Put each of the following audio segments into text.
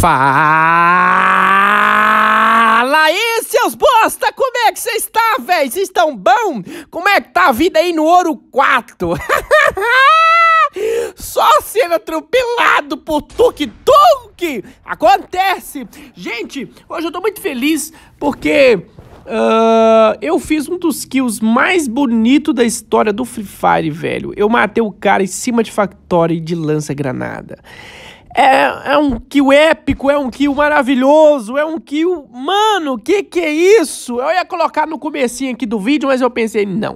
Fala aí, seus bosta! Como é que vocês estão, tá, velho? Vocês estão bom? Como é que tá a vida aí no Ouro 4? Só sendo atropelado por tuk-tuk! Acontece! Gente, hoje eu tô muito feliz porque Uh, eu fiz um dos kills mais bonitos da história do Free Fire, velho. Eu matei o cara em cima de Factory de lança-granada. É, é um kill épico, é um kill maravilhoso, é um kill... Mano, que que é isso? Eu ia colocar no comecinho aqui do vídeo, mas eu pensei, não.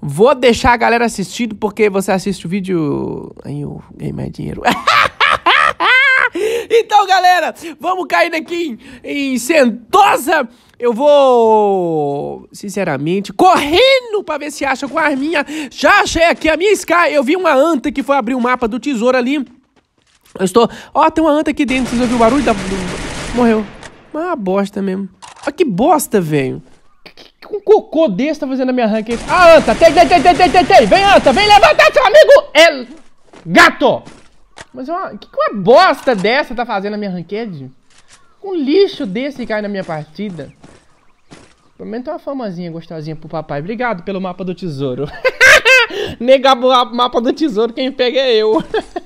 Vou deixar a galera assistindo, porque você assiste o vídeo... Aí eu ganhei mais dinheiro. então, galera, vamos cair aqui em, em Sentosa eu vou, sinceramente, correndo pra ver se acha com a arminha. Já achei aqui a minha Sky. Eu vi uma anta que foi abrir o mapa do tesouro ali. Eu estou... Ó, oh, tem uma anta aqui dentro. Vocês ouviram o barulho? Da... Morreu. Uma bosta mesmo. Olha que bosta, velho. Um cocô desse tá fazendo a minha rank? Ah, anta. Tem, tem, tem, tem, tem, tem. Vem, anta. Vem levantar seu amigo. É... Gato. Mas o que, que uma bosta dessa tá fazendo a minha ranked? Um lixo desse cai na minha partida. Pelo menos tem uma famazinha gostosinha pro papai. Obrigado pelo mapa do tesouro. Negar o mapa do tesouro, quem pega é eu.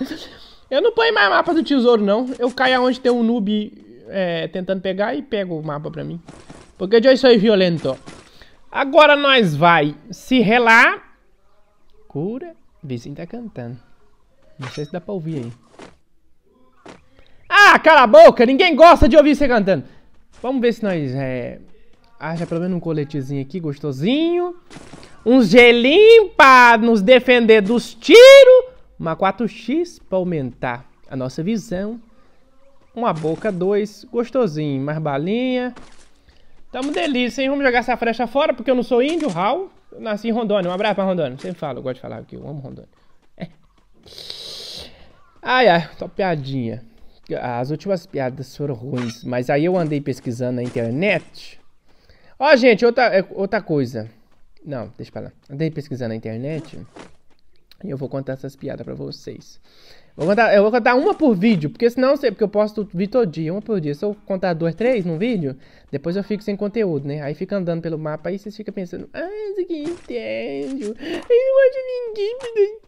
eu não ponho mais mapa do tesouro, não. Eu caio aonde tem um noob é, tentando pegar e pego o mapa pra mim. Porque eu sou violento. Agora nós vai se relar. Cura. Vizinho tá cantando. Não sei se dá pra ouvir aí. Ah, cala a boca! Ninguém gosta de ouvir você cantando. Vamos ver se nós é, acha pelo menos um coletezinho aqui gostosinho. Um gelinho para nos defender dos tiros. Uma 4x para aumentar a nossa visão. Uma boca 2, gostosinho. Mais balinha. Tamo delícia, hein? Vamos jogar essa frecha fora, porque eu não sou índio, Raul. Eu nasci em Rondônia. Um abraço pra Rondônia. Sempre falo, eu gosto de falar aqui. Eu amo Rondônia. É. Ai, ai, tô piadinha. As últimas piadas foram ruins, mas aí eu andei pesquisando na internet. Ó, gente, outra, é, outra coisa. Não, deixa pra lá. Andei pesquisando na internet e eu vou contar essas piadas pra vocês. Vou contar, eu vou contar uma por vídeo, porque senão, porque eu posto vídeo todo dia, uma por dia. Se eu contar duas, três num vídeo, depois eu fico sem conteúdo, né? Aí fica andando pelo mapa, aí vocês ficam pensando, ah, isso aqui entendo. Eu não acho ninguém me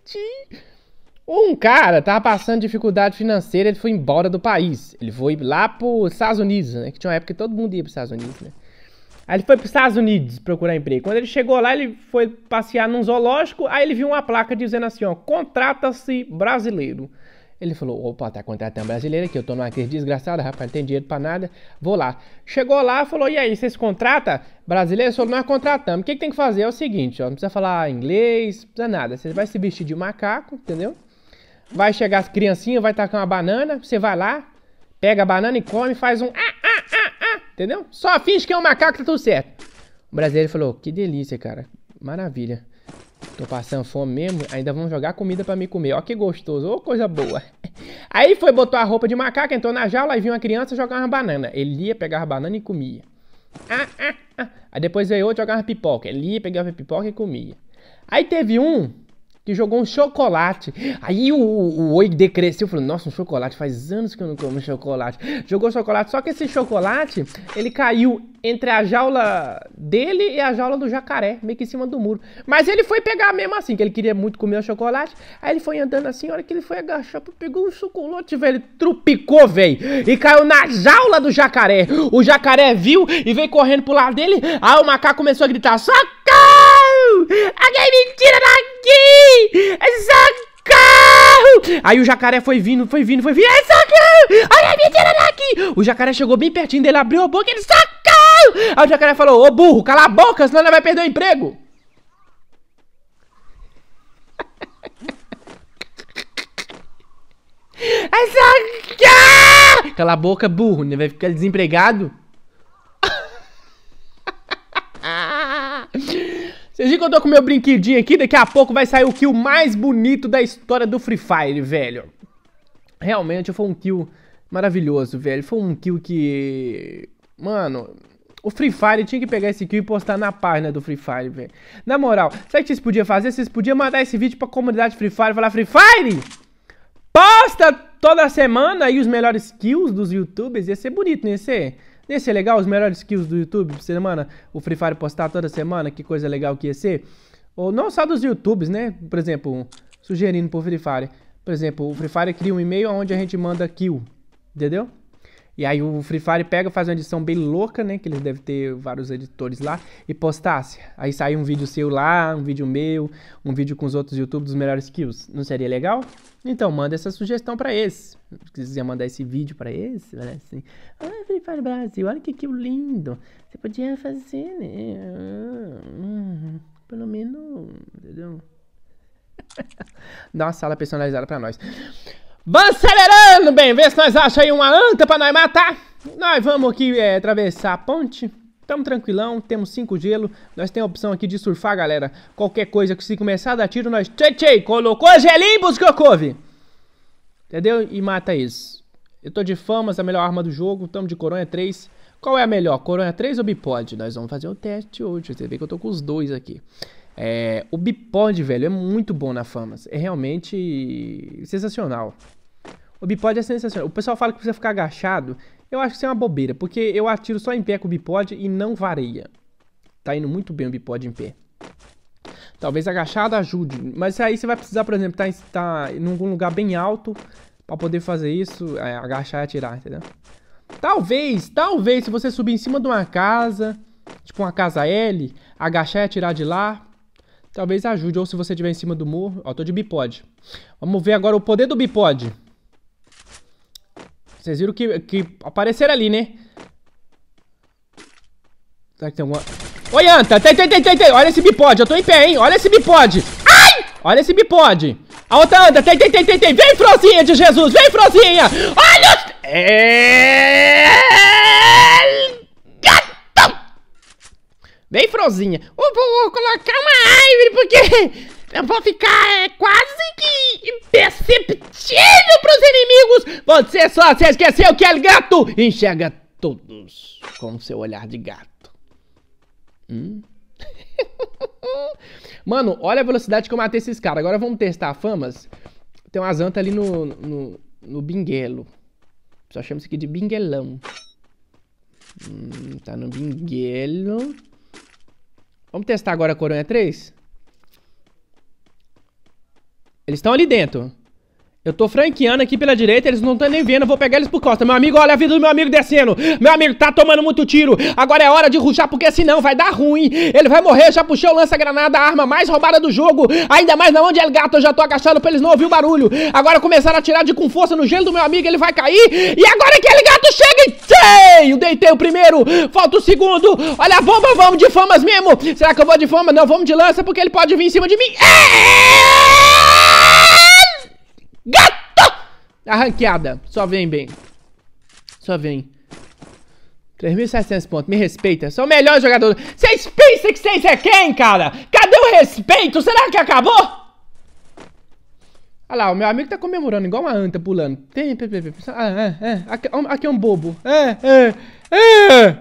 um cara tava passando dificuldade financeira, ele foi embora do país. Ele foi lá pros Estados Unidos, né? Que tinha uma época que todo mundo ia pros Estados Unidos, né? Aí ele foi pros Estados Unidos procurar emprego. Quando ele chegou lá, ele foi passear num zoológico, aí ele viu uma placa dizendo assim, ó, contrata-se brasileiro. Ele falou, opa, tá contratando brasileiro aqui, eu tô numa crise desgraçada, rapaz, não tem dinheiro pra nada, vou lá. Chegou lá, falou, e aí, vocês contratam brasileiro? Falou, nós contratamos. O que, que tem que fazer? É o seguinte, ó, não precisa falar inglês, não precisa nada. Você vai se vestir de macaco, entendeu? Vai chegar as criancinhas, vai tacar uma banana, você vai lá, pega a banana e come, faz um ah, entendeu? Só finge que é um macaco, tá tudo certo. O brasileiro falou, que delícia, cara, maravilha. Tô passando fome mesmo, ainda vão jogar comida pra me comer, ó que gostoso, ô coisa boa. Aí foi, botou a roupa de macaco, entrou na jaula e viu uma criança jogar uma banana. Ele ia, pegar a banana e comia. Ah, ah, ah. Aí depois veio outro jogar uma pipoca. Ele ia, pegava a pipoca e comia. Aí teve um que jogou um chocolate. Aí o, o oi decresceu, falou, nossa, um chocolate, faz anos que eu não como chocolate. Jogou chocolate, só que esse chocolate, ele caiu entre a jaula dele e a jaula do jacaré, meio que em cima do muro. Mas ele foi pegar mesmo assim, que ele queria muito comer o chocolate. Aí ele foi andando assim, a hora que ele foi agachar, pegou um chocolate, velho, trupicou, velho, e caiu na jaula do jacaré. O jacaré viu e veio correndo pro lado dele. Aí o macaco começou a gritar, socorro! Alguém me tira daqui! É socorro! Aí o jacaré foi vindo, foi vindo, foi vindo. É socorro! Alguém me tira daqui! O jacaré chegou bem pertinho dele, abriu a boca e ele socorro! Aí o jacaré falou, ô burro, cala a boca, senão ele vai perder o emprego. É socorro! Cala a boca, burro, né? Vai ficar desempregado. Vocês viram que eu tô com meu brinquedinho aqui? Daqui a pouco vai sair o kill mais bonito da história do Free Fire, velho. Realmente foi um kill maravilhoso, velho. Foi um kill que... Mano, o Free Fire tinha que pegar esse kill e postar na página do Free Fire, velho. Na moral, sabe o que vocês podiam fazer? Vocês podiam mandar esse vídeo pra comunidade Free Fire e falar Free Fire, posta toda semana aí os melhores kills dos youtubers. Ia ser bonito, não ia ser? Ia ser legal os melhores kills do YouTube por semana? O Free Fire postar toda semana? Que coisa legal que ia ser? Ou não só dos youtubers, né? Por exemplo, sugerindo pro Free Fire. Por exemplo, o Free Fire cria um e-mail onde a gente manda kill. Entendeu? E aí o Free Fire pega, faz uma edição bem louca, né? Que eles devem ter vários editores lá. E postasse. Aí sai um vídeo seu lá, um vídeo meu, um vídeo com os outros YouTube dos melhores kills. Não seria legal? Então, manda essa sugestão pra esse. Se quiser mandar esse vídeo pra esse, olha assim. Ah, Free Fire Brasil, olha que kill lindo. Você podia fazer, né? Hum, pelo menos, entendeu? Dá uma sala personalizada pra nós. Vamos acelerando, bem, vê se nós achamos aí uma anta pra nós matar. Nós vamos aqui é, atravessar a ponte. Tamo tranquilão, temos 5 gelo. Nós temos a opção aqui de surfar, galera. Qualquer coisa que se começar a dar tiro, nós... Tchê, tchê, colocou gelinho, buscou couve. Entendeu? E mata isso. Eu tô de famas, a melhor arma do jogo. Tamo de coronha 3. Qual é a melhor? Coronha 3 ou bipod? Nós vamos fazer o teste hoje. Você vê que eu tô com os dois aqui. É, o bipod, velho, é muito bom na Famas. É realmente sensacional. O bipod é sensacional. O pessoal fala que precisa ficar agachado. Eu acho que isso é uma bobeira, porque eu atiro só em pé com o bipod e não vareia. Tá indo muito bem o bipod em pé. Talvez agachado ajude, mas aí você vai precisar, por exemplo, estar tá, tá em algum lugar bem alto para poder fazer isso, é, agachar e atirar, entendeu? Talvez, talvez, se você subir em cima de uma casa, tipo uma casa L, agachar e atirar de lá, Talvez ajude, ou se você estiver em cima do muro. Ó, tô de bipod. Vamos ver agora o poder do bipod. Vocês viram que, que apareceram ali, né? Será que tem alguma... Oi, Anta! Tem, tem, tem, tem, tem! Olha esse bipod, eu tô em pé, hein? Olha esse bipod! Ai! Olha esse bipod! A outra anda! Tem, tem, tem, tem, tem! Vem, Frozinha de Jesus! Vem, Frozinha! Olha! É... Bem frozinha. Eu vou, colocar uma árvore porque eu vou ficar é, quase que imperceptível pros inimigos. Você só se esqueceu que é gato. Enxerga todos com seu olhar de gato. Hum? Mano, olha a velocidade que eu matei esses caras. Agora vamos testar famas. Tem umas antas ali no, no, no binguelo. Só chama isso aqui de binguelão. Hum, tá no binguelo. Vamos testar agora a Coronha 3? Eles estão ali dentro. Eu tô franqueando aqui pela direita, eles não estão nem vendo, eu vou pegar eles por costa. Meu amigo, olha a vida do meu amigo descendo. Meu amigo tá tomando muito tiro. Agora é hora de ruxar, porque senão vai dar ruim. Ele vai morrer, já puxei o lança-granada, a arma mais roubada do jogo. Ainda mais na onde é gato, eu já tô agachado pra eles não ouvir o barulho. Agora começaram a tirar de com força no gelo do meu amigo, ele vai cair. E agora aquele gato chega e sei! Eu deitei o primeiro, falta o segundo. Olha a bomba, vamos de famas mesmo. Será que eu vou de fama? Não, vamos de lança, porque ele pode vir em cima de mim. É! Gato! A ranqueada. Só vem bem. Só vem. 3.700 pontos. Me respeita. Sou o melhor jogador. Vocês pensam que vocês é quem, cara? Cadê o respeito? Será que acabou? Olha lá, o meu amigo tá comemorando igual uma anta pulando. Ah, é, é. Aqui, aqui é um bobo. É, é, é.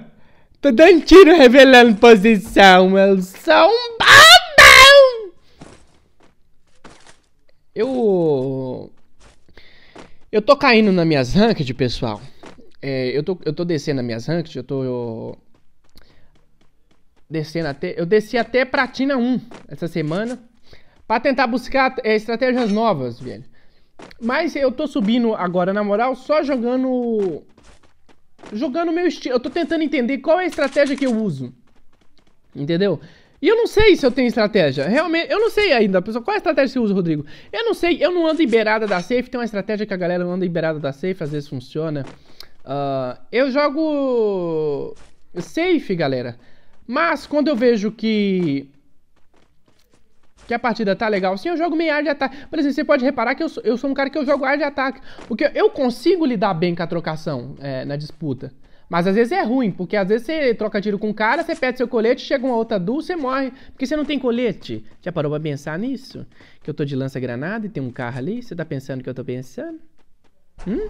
Tô dando tiro revelando posição. Eu sou um babão. Eu... Eu tô caindo nas minhas ranked, pessoal. É, eu, tô, eu tô descendo nas minhas ranked, eu tô... Eu, descendo até... Eu desci até Pratina 1 essa semana. Pra tentar buscar é, estratégias novas, velho. Mas eu tô subindo agora, na moral, só jogando... Jogando meu estilo. Eu tô tentando entender qual é a estratégia que eu uso. Entendeu? E eu não sei se eu tenho estratégia. Realmente, eu não sei ainda. Pessoal, qual é a estratégia que você usa, Rodrigo? Eu não sei. Eu não ando em beirada da safe. Tem uma estratégia que a galera anda em beirada da safe. Às vezes funciona. Uh, eu jogo safe, galera. Mas quando eu vejo que que a partida tá legal, sim, eu jogo meio área de ataque. Por exemplo, você pode reparar que eu sou, eu sou um cara que eu jogo área de ataque. Porque eu consigo lidar bem com a trocação é, na disputa. Mas às vezes é ruim, porque às vezes você troca tiro com um cara, você perde seu colete, chega uma outra duel, você morre, porque você não tem colete. Já parou pra pensar nisso? Que eu tô de lança-granada e tem um carro ali? Você tá pensando que eu tô pensando? Hum?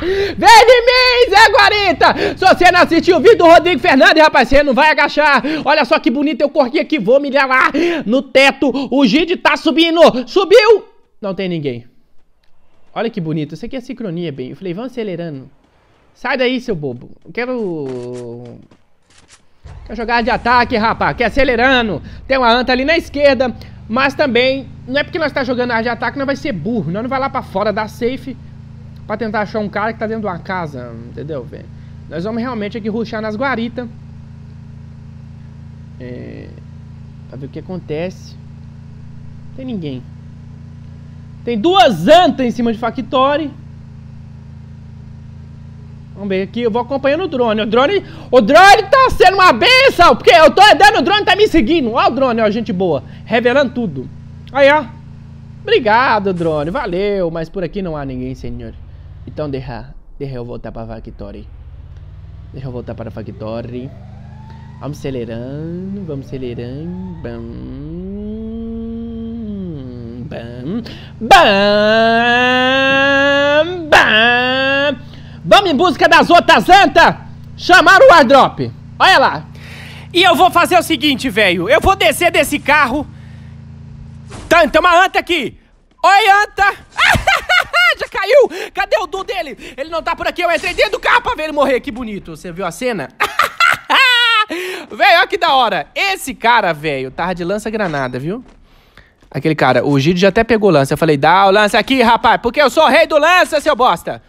Vem de mim, Zé Guarita! Se você não assistiu o vídeo do Rodrigo Fernandes, rapaz, você não vai agachar. Olha só que bonito, eu corri aqui, vou me levar no teto. O Gide tá subindo. Subiu! Não tem ninguém. Olha que bonito. Isso aqui é sincronia, bem. Eu falei, vamos acelerando. Sai daí, seu bobo. Eu quero... Quer jogar de ataque, rapaz. Quer acelerando. Tem uma anta ali na esquerda. Mas também, não é porque nós tá jogando ar de ataque, nós vai ser burro. Nós não vai lá pra fora da safe pra tentar achar um cara que tá dentro de uma casa. Entendeu, velho? Nós vamos realmente aqui ruxar nas guaritas. É... Pra ver o que acontece. Não tem ninguém. Tem duas antas em cima de Factory. Vamos ver aqui, eu vou acompanhando o drone. O drone, o drone tá sendo uma benção, porque eu tô andando, o drone tá me seguindo. Ó o drone, ó, gente boa. Revelando tudo. Aí, ó. Obrigado, drone. Valeu, mas por aqui não há ninguém, senhor. Então deixa, deixa eu voltar para Factory. Deixa eu voltar para Factory. Vamos acelerando, vamos acelerando. Bam, bam, bam, bam. Vamos em busca das outras antas. Chamaram o airdrop. Olha lá. E eu vou fazer o seguinte, velho. Eu vou descer desse carro. Tá, tem uma anta aqui. Oi, anta. Já caiu. Cadê o Du dele? Ele não tá por aqui. Eu entrei dentro do carro pra ver ele morrer. Que bonito. Você viu a cena? Velho, olha que da hora. Esse cara, velho, tava de lança-granada, viu? Aquele cara, o Gide já até pegou lança. Eu falei, dá o lança aqui, rapaz, porque eu sou o rei do lança, seu bosta.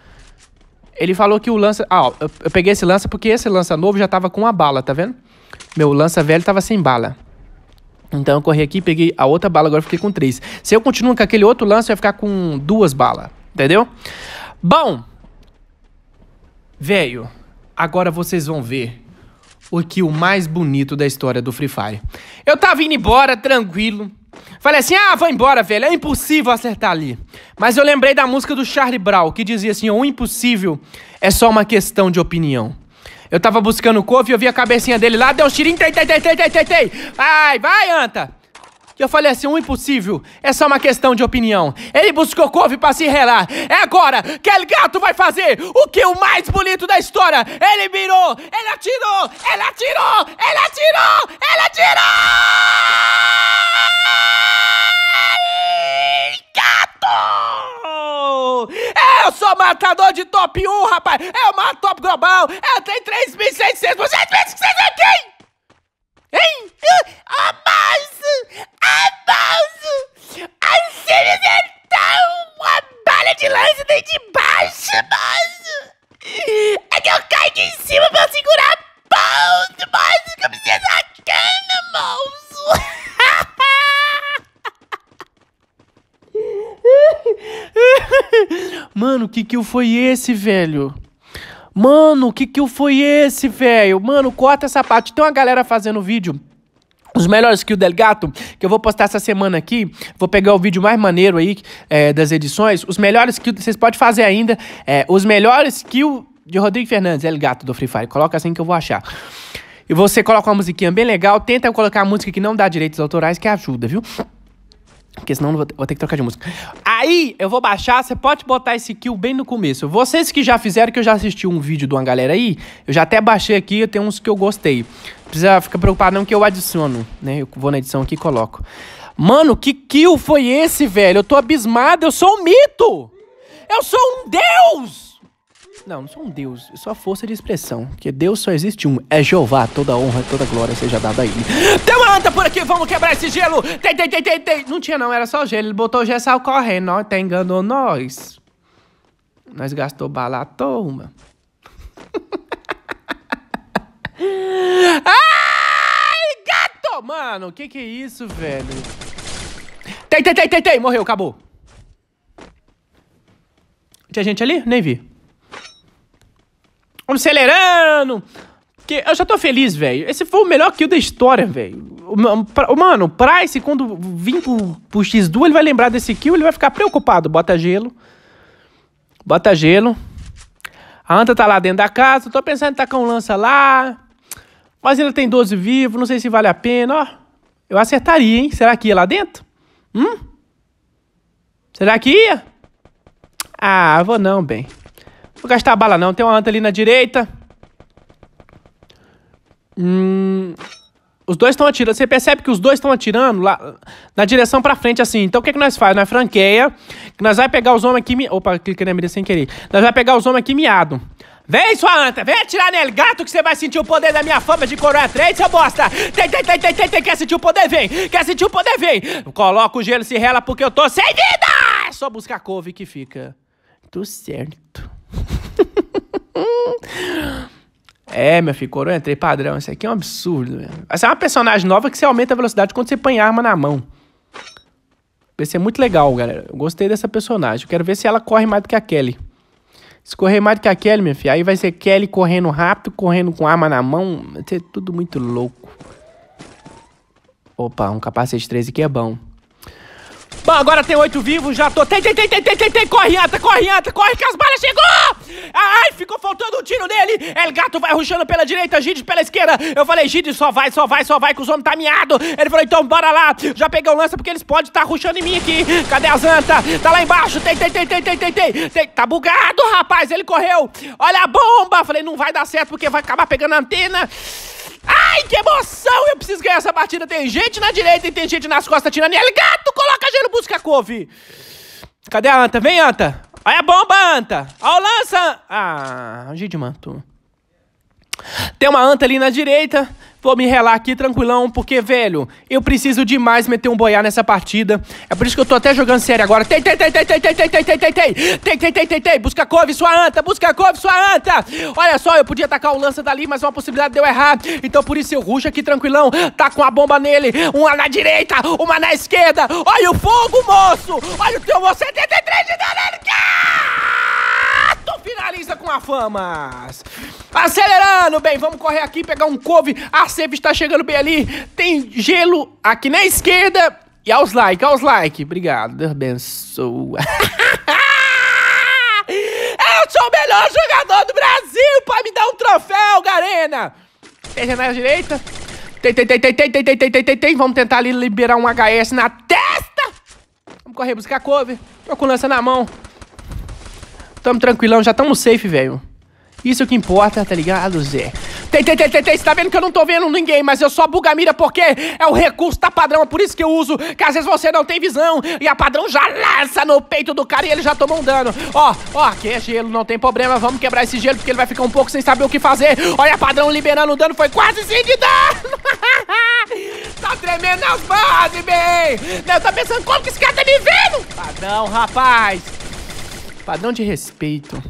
Ele falou que o lança... Ah, ó, eu, peguei esse lança porque esse lança novo já tava com uma bala, tá vendo? Meu lança velho tava sem bala. Então eu corri aqui, peguei a outra bala, agora fiquei com três. Se eu continuo com aquele outro lance, eu ia ficar com duas balas. Entendeu? Bom. Velho, agora vocês vão ver o que o mais bonito da história do Free Fire. Eu tava indo embora, tranquilo. Falei assim, ah, vou embora, velho, é impossível acertar ali. Mas eu lembrei da música do Charlie Brown, que dizia assim, o impossível é só uma questão de opinião. Eu tava buscando o couve e eu vi a cabecinha dele lá, deu um tirinho, tei, tei, tei, tei, tei, tei, tei. Vai, vai, anta. E eu falei assim, o impossível é só uma questão de opinião. Ele buscou couve pra se relar. É agora que El Gato vai fazer o que o mais bonito da história. Ele mirou, ele atirou, ele atirou, ele atirou, ele atirou! Gato! Eu sou matador de top 1, rapaz! Eu mato top global! Eu tenho 3.600! Vocês pensam que vocês é quem? Hein? Abaixo! Abaixo! Assim então! Uma bala de lança daí de baixo, moço! É que eu caio de cima pra segurar a ponta, moço! Que eu preciso sacana, moço! Mano, que kill foi esse, velho? Mano, que kill foi esse, velho? Mano, corta essa parte. Tem uma galera fazendo vídeo os melhores kills del gato, que eu vou postar essa semana aqui. Vou pegar o vídeo mais maneiro aí é, das edições. Os melhores kills, vocês podem fazer ainda. É, os melhores kills de Rodrigo Fernandes, El Gato do Free Fire. Coloca assim que eu vou achar. E você coloca uma musiquinha bem legal. Tenta colocar a música que não dá direitos autorais, que ajuda, viu? Porque senão eu vou, vou ter que trocar de música. Aí, eu vou baixar, você pode botar esse kill bem no começo. Vocês que já fizeram, que eu já assisti um vídeo de uma galera aí, eu já até baixei aqui, tem uns que eu gostei. Precisa ficar preocupado não que eu adiciono, né? Eu vou na edição aqui e coloco. Mano, que kill foi esse, velho? Eu tô abismado, eu sou um mito! Eu sou um deus! Não, não sou um Deus, eu sou a força de expressão. Porque Deus só existe um. É Jeová, toda honra, toda glória seja dada a ele. Tem uma anta por aqui, vamos quebrar esse gelo! Tem, tem, tem, tem, tem! Não tinha não, era só gelo. Ele botou saiu correndo, ó, até enganou nós. Nós gastou bala à toa. Ai, gato! Mano, que que é isso, velho? Tem, tem, tem, tem, tem! Morreu, acabou. Tinha gente ali? Nem vi. Vamos acelerando. Que eu já tô feliz, velho. Esse foi o melhor kill da história, velho. Mano, o Price, quando vir pro, pro X2, ele vai lembrar desse kill, ele vai ficar preocupado. Bota gelo. Bota gelo. A Anta tá lá dentro da casa. Tô pensando em tacar um lança lá. Mas ainda tem 12 vivos. Não sei se vale a pena, ó. Eu acertaria, hein? Será que ia lá dentro? Hum? Será que ia? Ah, vou não, bem. Vou gastar bala não. Tem uma anta ali na direita. Hum, Os dois estão atirando. Você percebe que os dois estão atirando lá na direção pra frente, assim. Então o que, que nós faz? Nós franqueia. Que nós vai pegar os homens aqui. Mi... Opa, cliquei na mira sem querer. Nós vai pegar os homens aqui miado. Vem, sua anta, vem atirar nele, gato, que você vai sentir o poder da minha fama de coroa 3, seu bosta! Tem, tem, tem, tem, tem, tem, quer sentir o poder, vem! Quer sentir o poder, vem! Coloca o gelo, se rela, porque eu tô sem vida! É só buscar couve que fica. Tudo certo. É, meu filho, coroa entrei padrão. Isso aqui é um absurdo. Essa é uma personagem nova que você aumenta a velocidade quando você põe arma na mão. Vai ser muito legal, galera. Eu gostei dessa personagem. Eu quero ver se ela corre mais do que a Kelly. Se correr mais do que a Kelly, minha filha, aí vai ser Kelly correndo rápido, correndo com arma na mão. Vai ser tudo muito louco. Opa, um capacete 13 aqui é bom. Bom, agora tem oito vivos, já tô. Tem, tem, tem, tem, tem, tem, tem. Corre, anta, corre, anta, corre que as balas chegou! Ai, ficou faltando um tiro nele. El gato vai ruxando pela direita, Gide pela esquerda. Eu falei, Gide, só vai, só vai, só vai, que os homens tá miado. Ele falou, então bora lá. Já peguei o lança porque eles podem estar tá ruxando em mim aqui. Cadê as anta? Tá lá embaixo. Tem, tem, tem, tem, tem, tem, tem, tem. Tá bugado, rapaz. Ele correu. Olha a bomba. Falei, não vai dar certo porque vai acabar pegando a antena. Ai, que emoção! Eu preciso ganhar essa partida. Tem gente na direita e tem gente nas costas tirando. ele. gato, coloca gelo, busca couve. Cadê a Anta? Vem, Anta. Olha a bomba, Anta. Olha o lança. Ah, matou. Tem uma anta ali na direita. Vou me relar aqui tranquilão, porque, velho, eu preciso demais meter um boiar nessa partida. É por isso que eu tô até jogando sério agora. Tem, tem, tem, tem, tem, tem, tem, tem, tem, tem, tem, tem, tem, tem, tem. Busca couve, sua anta, busca couve, sua anta. Olha só, eu podia atacar o lança dali, mas uma possibilidade deu errado. Então por isso eu ruxo aqui tranquilão. Tá com a bomba nele. Uma na direita, uma na esquerda. Olha o fogo, moço. Olha o teu moço, 73 de dano. Finaliza com a famas. Acelerando, bem, vamos correr aqui, pegar um couve. A safe está chegando bem ali. Tem gelo aqui na esquerda. E aos like, aos like. Obrigado, Deus abençoa. Eu sou o melhor jogador do Brasil. Pode me dar um troféu, Garena. Tem na direita. Tem, tem, tem, tem, tem, tem, tem, tem, tem, tem, tem. Vamos tentar ali liberar um HS na testa. Vamos correr, buscar couve. Tô com lança na mão. Tamo tranquilão, já tamo safe, velho. Isso que importa, tá ligado, Zé? Tem, tem, tem, tem, tem, você tá vendo que eu não tô vendo ninguém, mas eu só bugo a mira porque é o recurso da padrão, é por isso que eu uso, que às vezes você não tem visão, e a padrão já lança no peito do cara e ele já tomou um dano. Ó, ó, aqui é gelo, não tem problema, vamos quebrar esse gelo porque ele vai ficar um pouco sem saber o que fazer. Olha a padrão liberando o dano, foi quase 100 de dano! tá tremendo as bases, bem! Eu tô pensando, como que esse cara tá me vendo? Padrão, rapaz! Padrão de respeito.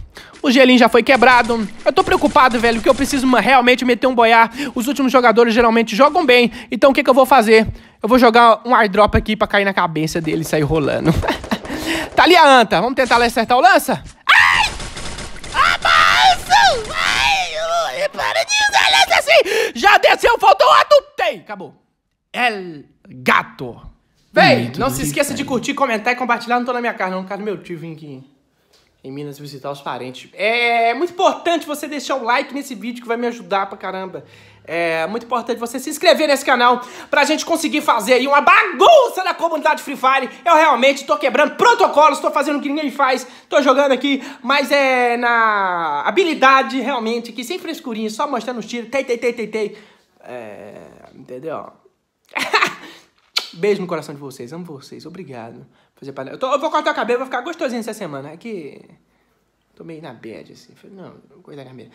O gelinho já foi quebrado. Eu tô preocupado, velho, porque eu preciso realmente meter um boiar. Os últimos jogadores geralmente jogam bem. Então o que, que eu vou fazer? Eu vou jogar um airdrop aqui pra cair na cabeça dele e sair rolando. tá ali a anta. Vamos tentar acertar o lança? Ai! Avanço! Ai! Para de usar lança assim! Já desceu, faltou outro. Tem! Acabou. El gato. Véi, não se esqueça de curtir, comentar e compartilhar. Não tô na minha cara, não. Cara, meu tio vim aqui em Minas visitar os parentes. É muito importante você deixar um like nesse vídeo que vai me ajudar pra caramba. É muito importante você se inscrever nesse canal pra gente conseguir fazer aí uma bagunça na comunidade Free Fire. Eu realmente tô quebrando protocolos, tô fazendo o que ninguém faz, tô jogando aqui, mas é na habilidade realmente, que sem frescurinha, só mostrando os tiros, tei, tei, tei, tei, tei. É, entendeu? Beijo no coração de vocês, amo vocês, obrigado. Fazer. Eu, tô, eu vou cortar o cabelo, vou ficar gostosinho essa semana. É que. Tô meio na bad, assim. Não, cuidar da minha.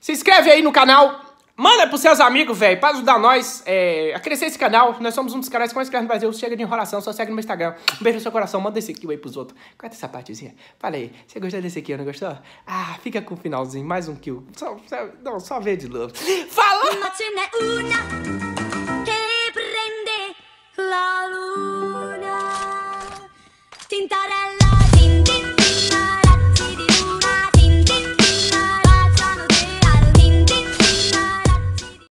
Se inscreve aí no canal. Manda pros seus amigos, velho, pra ajudar nós é, a crescer esse canal. Nós somos um dos canais que mais cresce no Brasil. Chega de enrolação, só segue no meu Instagram. Um beijo no seu coração, manda esse aqui aí pros outros. Corta essa partezinha. Fala aí, você gostou desse aqui, não gostou? Ah, fica com o finalzinho, mais um kill. Só, só, não, só vê de novo. la luna. Tintaré